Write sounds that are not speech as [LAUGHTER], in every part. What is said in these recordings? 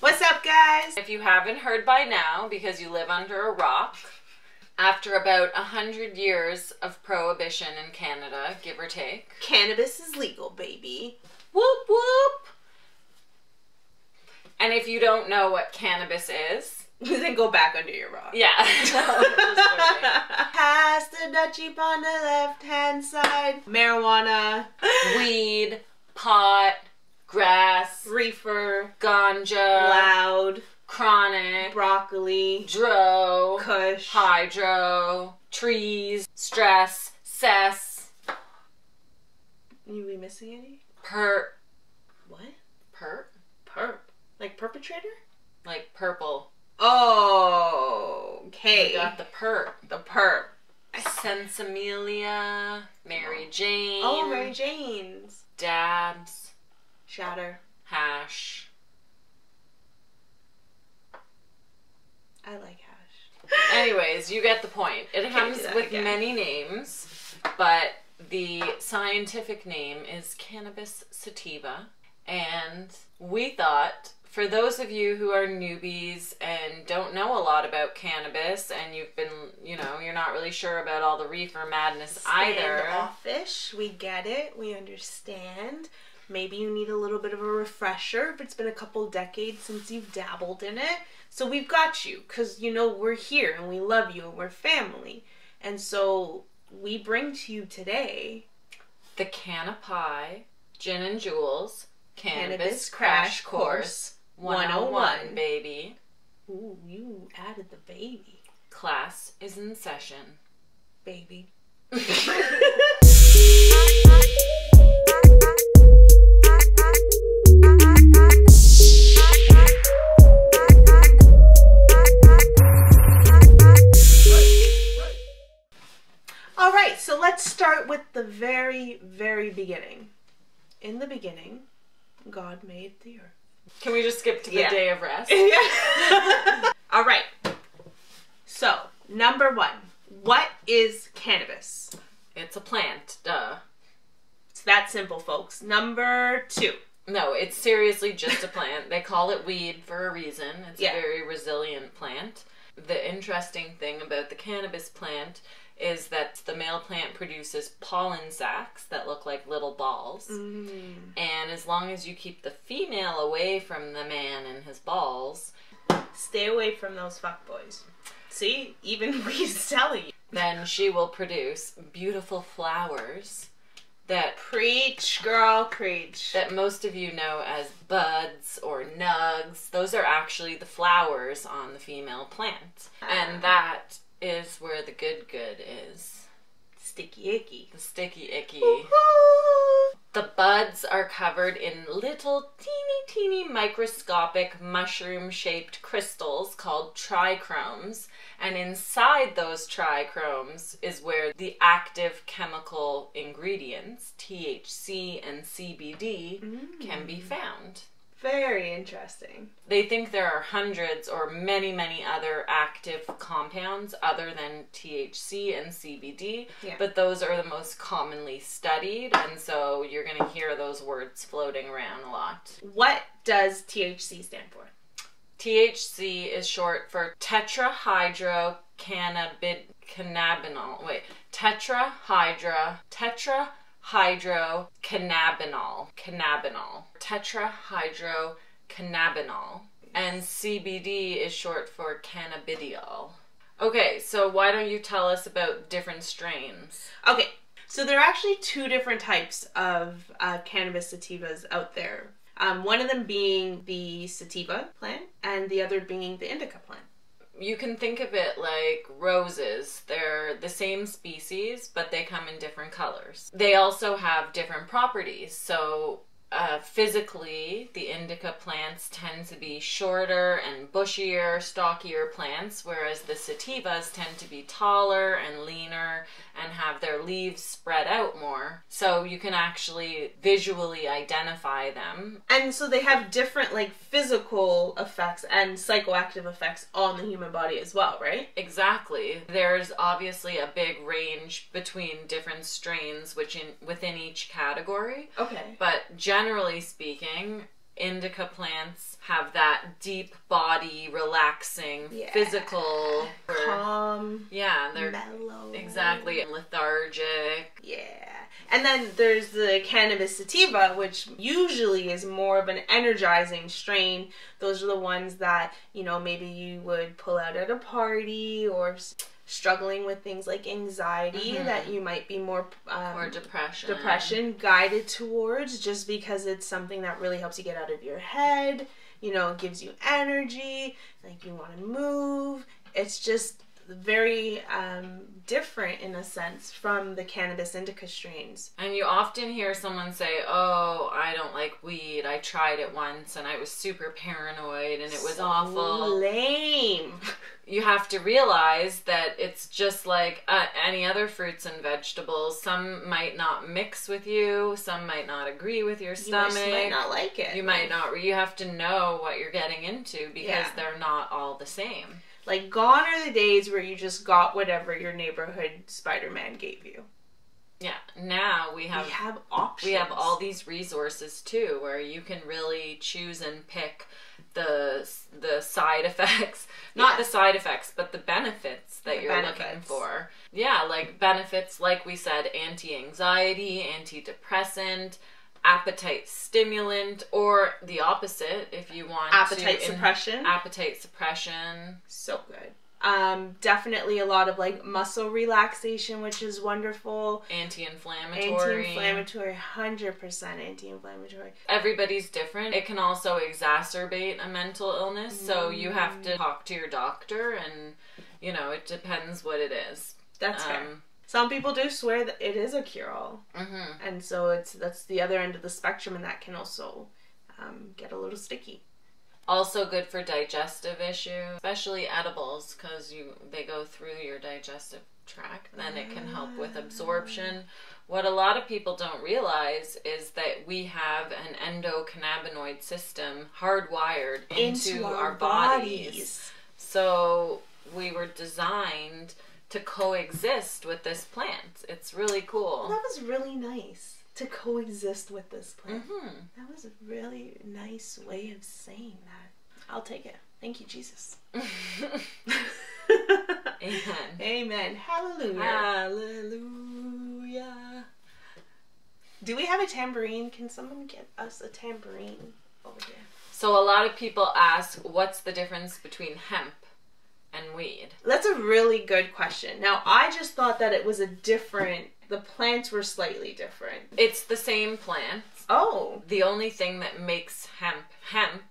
What's up, guys? If you haven't heard by now, because you live under a rock, after about a hundred years of prohibition in Canada, give or take, Cannabis is legal, baby. whoop whoop. And if you don't know what cannabis is, [LAUGHS] then go back under your rock. yeah, [LAUGHS] [LAUGHS] No. Pass the Dutchie on the left hand side. Marijuana, [GASPS] weed, pot, grass, reefer, ganja, loud, chronic, broccoli, dro, kush. hydro, trees, stress, cess, You be missing any? perp, What? perp, Perp. Like perpetrator? like purple. Oh, You okay. got the perp. the perp. Sinsemilla, Mary oh. Jane, Oh, Mary Jane's. dabs, Shatter. hash. I like hash. Anyways, you get the point. It comes with again. many names, but the scientific name is cannabis sativa. And we thought, for those of you who are newbies and don't know a lot about cannabis, and you've been, you know, you're not really sure about all the reefer madness either. Offish. We get it. We understand. Maybe you need a little bit of a refresher if it's been a couple decades since you've dabbled in it. So we've got you because you know we're here and we love you and we're family. And so we bring to you today The Canna Pie, Gin and Jewlz, Cannabis, Cannabis Crash Course 101, 101. baby. Ooh, you added the baby. Class is in session. Baby. [LAUGHS] [LAUGHS] the very, very beginning. In the beginning, God made the earth. Can we just skip to the Yeah. day of rest? [LAUGHS] yeah. All right. So, number one, what is cannabis? It's a plant, duh. It's that simple, folks. Number two, No, it's seriously just a plant. they call it weed for a reason. It's Yeah. a very resilient plant. The interesting thing about the cannabis plant is that the male plant produces pollen sacs that look like little balls. Mm. And as long as you keep the female away from the man and his balls, stay away from those fuckboys. See, even [LAUGHS] we's telling you. then she will produce beautiful flowers that Preach, girl, preach. that most of you know as buds or nugs. Those are actually the flowers on the female plant. And that is where the good good is. Sticky icky. The sticky icky. The buds are covered in little teeny teeny microscopic mushroom shaped crystals called trichomes. And inside those trichomes is where the active chemical ingredients, THC and CBD, can be mm. found. Very interesting. They think there are hundreds or many, many other active compounds other than THC and CBD, Yeah. but those are the most commonly studied, and so you're going to hear those words floating around a lot. What does THC stand for? THC is short for tetrahydrocannabinol. Wait, tetrahydra tetrahydrocannabinol. Cannabinol. Tetrahydrocannabinol. And CBD is short for cannabidiol. Okay, so why don't you tell us about different strains? Okay, so there are actually two different types of uh, cannabis sativas out there. Um, one of them being the sativa plant, and the other being the indica plant. You can think of it like roses. They're the same species, but they come in different colors. They also have different properties. So, uh, physically, the indica plants tend to be shorter and bushier, stockier plants, whereas the sativas tend to be taller and leaner and have their leaves spread out more. So, you can actually visually identify them. And so they have different like physical effects and psychoactive effects on the human body as well, right? Exactly. There's obviously a big range between different strains which in, within each category, Okay. but generally speaking, indica plants have that deep body, relaxing, Yeah. physical. Calm, Yeah, they're mellow. exactly lethargic. Yeah. And then there's the cannabis sativa, which usually is more of an energizing strain. Those are the ones that, you know, maybe you would pull out at a party or struggling with things like anxiety Mhm. that you might be more um, Or depression. depression guided towards just because it's something that really helps you get out of your head you know gives you energy like you want to move it's just very um, different in a sense from the cannabis indica strains And you often hear someone say, Oh, I don't like weed. I tried it once and I was super paranoid and it was So awful. lame [LAUGHS] You have to realize that it's just like uh, any other fruits and vegetables. Some might not mix with you, some might not agree with your stomach. You might not like it You might not. You have to know what you're getting into because Yeah. they're not all the same. like gone are the days where you just got whatever your neighborhood spider-man gave you Yeah. Now we have we have options we have all these resources too where you can really choose and pick the the side [LAUGHS] effects not Yeah. the side effects but the benefits that The you're looking for yeah like benefits like we said anti-anxiety antidepressant appetite stimulant or the opposite if you want appetite to suppression appetite suppression so good. Um, definitely a lot of like muscle relaxation, which is wonderful. anti-inflammatory Anti-inflammatory, hundred percent anti-inflammatory. everybody's different. It can also exacerbate a mental illness, so you have Mm. to talk to your doctor, and you know it depends what it is. That's fair. Um, Some people do swear that it is a cure-all, mhm. and so it's that's the other end of the spectrum, and that can also um, get a little sticky. Also good for digestive issues, especially edibles, because you they go through your digestive tract. Then it can help with mm. absorption. What a lot of people don't realize is that we have an endocannabinoid system hardwired into, our, bodies. So we were designed to coexist with this plant. It's really cool. That was really nice to coexist with this plant. hmm That was a really nice way of saying that. I'll take it. Thank you, Jesus. [LAUGHS] Amen. Amen. Hallelujah. Hallelujah. Do we have a tambourine? Can someone get us a tambourine over here? So a lot of people ask, what's the difference between hemp and weed? That's a really good question. Now, I just thought that it was a different, the plants were slightly different. It's the same plant. Oh, The only thing that makes hemp hemp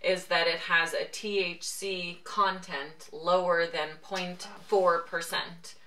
is that it has a THC content lower than 0.4%.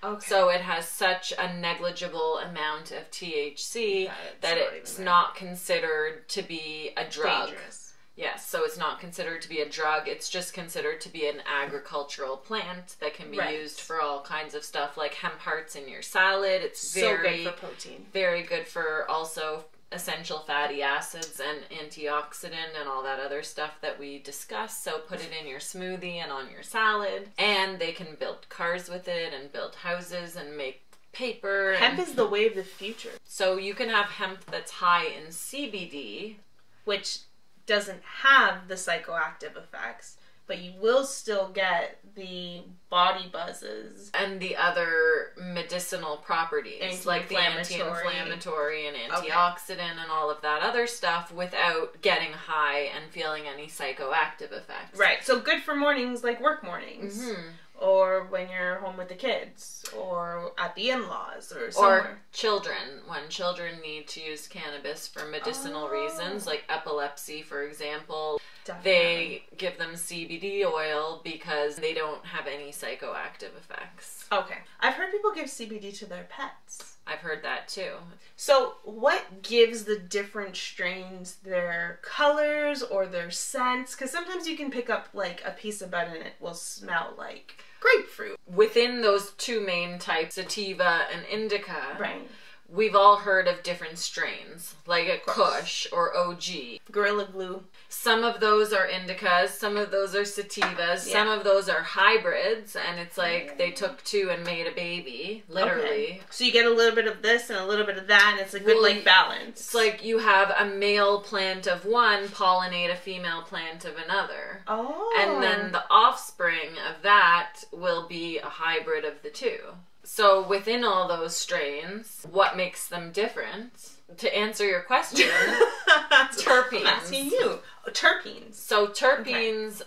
okay. So it has such a negligible amount of THC That it's that not it's not considered to be a drug. dangerous. Yes, so it's not considered to be a drug. It's just considered to be an agricultural plant that can be Right. used for all kinds of stuff like hemp hearts in your salad. It's So very good for protein. very good for also essential fatty acids and antioxidant and all that other stuff that we discussed. So put it in your smoothie and on your salad. And they can build cars with it and build houses and make paper. Hemp and- is the way of the future, so you can have hemp that's high in CBD. which doesn't have the psychoactive effects, but you will still get the body buzzes. and the other medicinal properties like the Anti-inflammatory. and antioxidant and all of that other stuff without getting high and feeling any psychoactive effects. Right. So good for mornings like work mornings. hmm Or when you're home with the kids. Or at the in laws or somewhere. Or children, when children need to use cannabis for medicinal Oh. reasons, like epilepsy, for example, Definitely. they give them CBD oil because they don't have any psychoactive effects. Okay. I've heard people give CBD to their pets. I've heard that too. So, what gives the different strains their colors or their scents? Because sometimes you can pick up like a piece of bud and it will smell like grapefruit. Within those two main types, sativa and indica, Right. We've all heard of different strains, like a Kush or OG. Gorilla Glue. Some of those are indicas, some of those are sativas, some of those are hybrids, and it's like they took two and made a baby, literally. Okay. So you get a little bit of this and a little bit of that, and it's a good Well, like balance. It's like you have a male plant of one pollinate a female plant of another. oh, And then the offspring of that will be a hybrid of the two. So within all those strains, what makes them different? To answer your question, [LAUGHS] terpenes. Asking you. Oh, terpenes. So terpenes,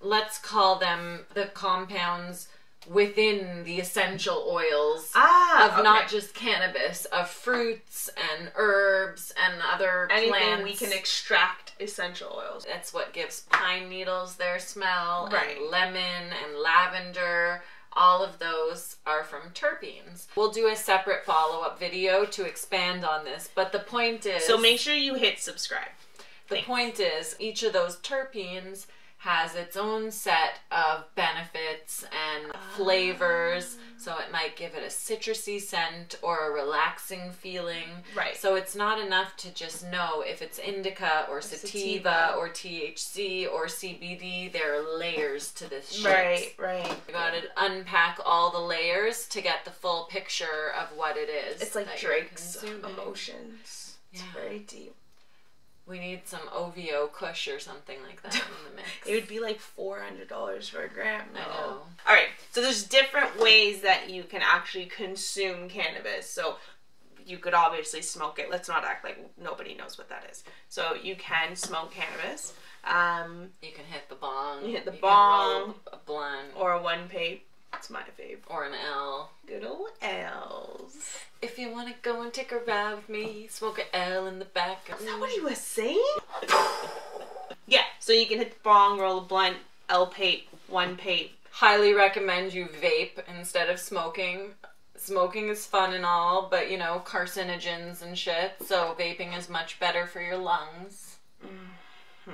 let's call them the compounds within the essential oils Ah, of okay. not just cannabis, of fruits and herbs and other anything plants. we can extract essential oils. That's what gives pine needles their smell, Right. and lemon and lavender. All of those are from terpenes. We'll do a separate follow up video to expand on this, but the point is So make sure you hit subscribe. the Thanks. point is, each of those terpenes has its own set of benefits and flavors. Ah. So it might give it a citrusy scent or a relaxing feeling. Right. So it's not enough to just know if it's indica or sativa, sativa. or THC or CBD. There are layers to this shit. Right, right. You gotta unpack all the layers to get the full picture of what it is. It's like Drake's emotions. It's Yeah. very deep. We need some OVO Kush or something like that in the mix. [LAUGHS] It would be like four hundred dollars for a gram. I know. All right. So there's different ways that you can actually consume cannabis. So you could obviously smoke it. Let's not act like nobody knows what that is. So you can smoke cannabis, um, You can hit the bong. You hit the can roll bong. a blunt or a one pape. It's my fave. or an L. Good old L's. If you want to go and take a ride with me, smoke a L in the back. Is that what he was saying? [LAUGHS] yeah. So you can hit the bong, roll a blunt, L pape, one pape. Highly recommend you vape instead of smoking. Smoking is fun and all, but you know, carcinogens and shit, so vaping is much better for your lungs. Mm-hmm.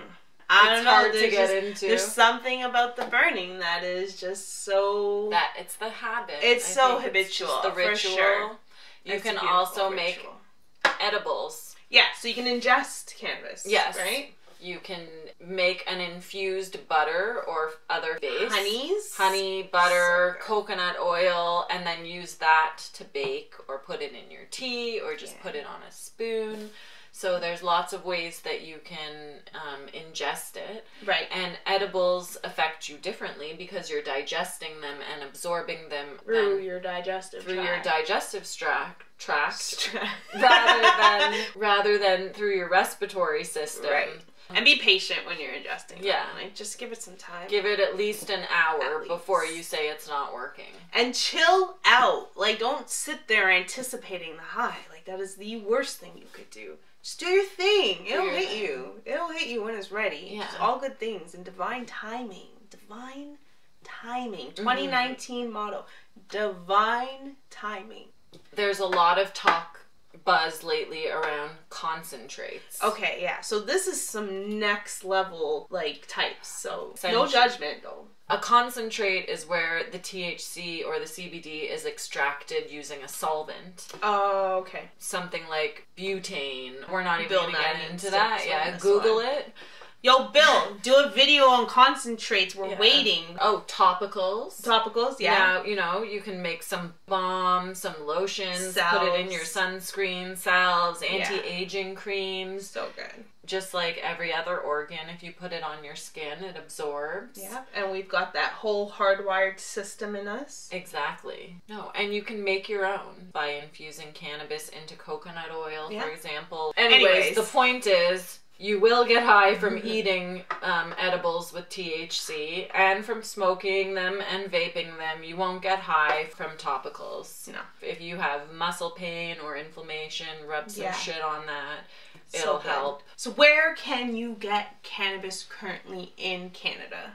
I It's don't know. hard to there's get just- into. There's something about the burning that is just so. That it's the habit. It's I so think it's just habitual, the for ritual. sure. You can also make ritual. edibles. Yeah, so you can ingest cannabis. Yes. Right? You can make an infused butter or other base. Honeys. honey, butter, So coconut oil, and then use that to bake or put it in your tea or just Yeah. put it on a spoon. So there's lots of ways that you can um, ingest it. Right. And edibles affect you differently because you're digesting them and absorbing them Through your digestive through your tract. digestive tract, tract [LAUGHS] rather than rather than through your respiratory system. Right. And be patient when you're ingesting. them. Yeah. Like just give it some time. Give it at least an hour At before you say it's not working. and chill out. Like, don't sit there anticipating the high. Like, that is the worst thing you could do. Just do your thing. It'll hit thing. you. It'll hit you when it's ready. Yeah. It's all good things and divine timing. Divine timing. Mm-hmm. 2019 motto. Divine timing. there's a lot of talk buzz lately around concentrates. Okay, yeah. So this is some next level like types. So no judgment though. A concentrate is where the THC or the CBD is extracted using a solvent. Oh, okay. Something like butane. We're not even Bill going to get into that. Yeah, Google one. it. Yo, Bill, do a video on concentrates. We're Yeah. waiting. Oh, topicals. Topicals, yeah. Now, you know, you can make some balm, some lotions, put it in your sunscreen, salves, anti-aging creams. So good. Just like every other organ, if you put it on your skin, it absorbs. Yeah. And we've got that whole hardwired system in us. Exactly. No, and you can make your own by infusing cannabis into coconut oil, Yeah. for example. Anyways, Anyways. the point is you will get high from eating um, edibles with THC and from smoking them and vaping them. You won't get high from topicals. No. If you have muscle pain or inflammation, rub some Yeah. shit on that. It'll good. help. So where can you get cannabis currently in Canada?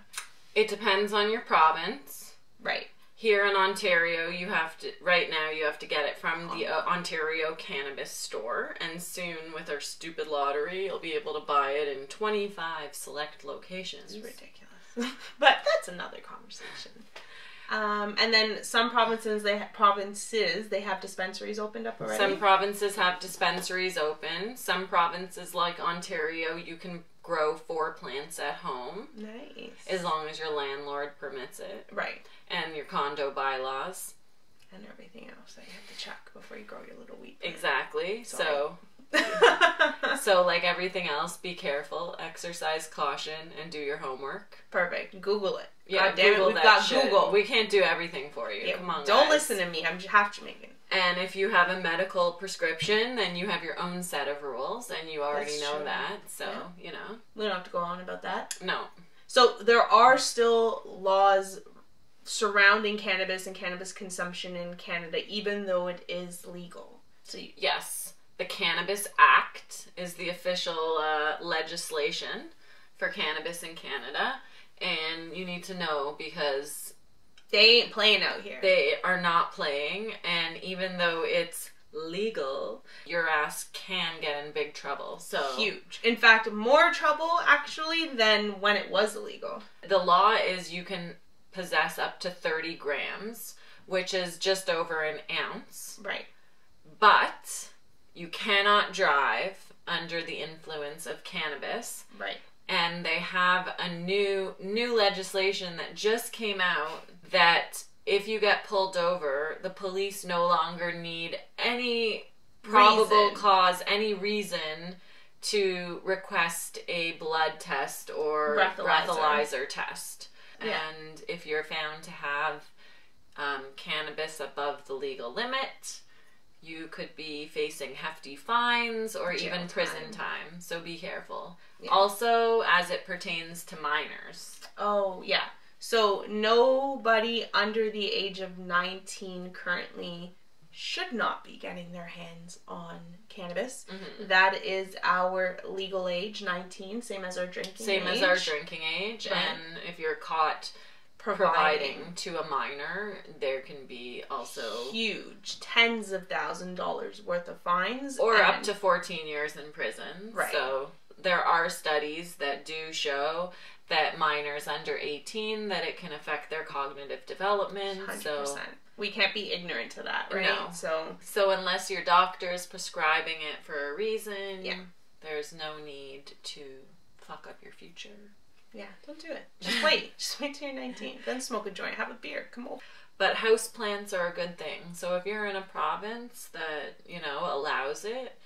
It depends on your province. Right. Here in Ontario, you have to right now you have to get it from the uh, Ontario Cannabis Store, and soon with our stupid lottery, you'll be able to buy it in 25 select locations. It's ridiculous. [LAUGHS] but that's another conversation. Um, and then some provinces they ha- provinces they have dispensaries opened up already. Some provinces have dispensaries open. Some provinces, like Ontario, you can grow four plants at home nice. as long as your landlord permits it right. and your condo bylaws. And everything else that you have to check before you grow your little wheat. plant. Exactly. Sorry. So, [LAUGHS] so like everything else, be careful, exercise caution, and do your homework. Perfect. Google it. Yeah, God damn Google it, we've got shit. Google. We can't do everything for you. Yeah, Come on, don't guys. listen to me. I'm half Jamaican. And if you have a medical prescription, then you have your own set of rules, and you already That's know true. that. So Yeah. you know, We don't have to go on about that. no. So there are still laws surrounding cannabis and cannabis consumption in Canada, even though it is legal. So you, Yes, the Cannabis Act is the official uh, legislation for cannabis in Canada, and you need to know because they ain't playing out here. they are not playing, and even though it's legal, your ass can get in big trouble. So Huge. In fact, more trouble actually than when it was illegal. the law is you can possess up to 30 grams, which is just over an ounce, Right. but you cannot drive under the influence of cannabis. Right. And they have a new new legislation that just came out that if you get pulled over, the police no longer need any probable Reason. cause, any reason to request a blood test or Breathalyzer. breathalyzer test. Yeah. And if you're found to have um, cannabis above the legal limit, you could be facing hefty fines or Jail even prison time. time. So be careful. Yeah. Also, as it pertains to minors. Oh, yeah. So nobody under the age of 19 currently should not be getting their hands on cannabis. Mhm. That is our legal age, 19, same as our drinking Same age. as our drinking age. Right. And if you're caught providing. providing to a minor, there can be also. huge tens of thousand dollars worth of fines Or up to 14 years in prison. Right. So there are studies that do show that minors under 18 that it can affect their cognitive development. 100%. So we can't be ignorant to that right No. so so unless your doctor is prescribing it for a reason, Yeah. there's no need to fuck up your future. Yeah don't do it [LAUGHS] just wait just wait till you're 19 then smoke a joint have a beer come on But house plants are a good thing. So if you're in a province that, you know, allows it,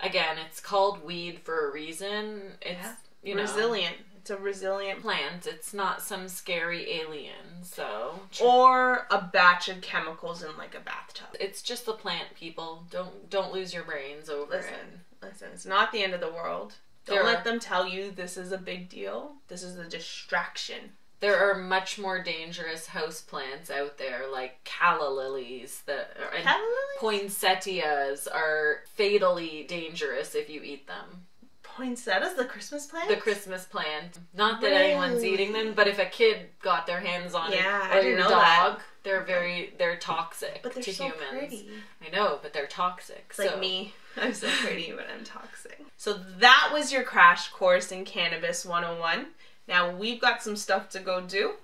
again, it's called weed for a reason. It's, Yeah. you know, resilient it's a resilient plant. It's not some scary alien. So or a batch of chemicals in like a bathtub it's just the plant people. Don't don't lose your brains over it. listen listen it's not the end of the world don't There- let them tell you this is a big deal this is a distraction There are much more dangerous house plants out there, like calla lilies that are, and Calla lilies? poinsettias are fatally dangerous if you eat them. poinsettias the christmas plant the Christmas plant. Not that anyone's eating them, but if a kid got their hands on Yeah, it, I or didn't your know that. They're very they're toxic but they're to so humans. pretty I know, but they're toxic. It's so. like me. I'm so pretty, but I'm toxic. So that was your crash course in Cannabis 101. Now we've got some stuff to go do.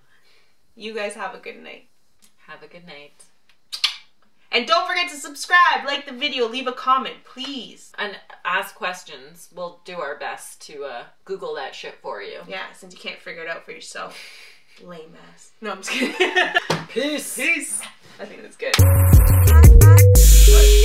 You guys have a good night. Have a good night. And don't forget to subscribe, like the video, leave a comment, please. And ask questions. We'll do our best to uh, Google that shit for you. Yeah, since you can't figure it out for yourself. [LAUGHS] Lame ass. No, I'm just kidding. [LAUGHS] Peace. Peace. I think that's good. What?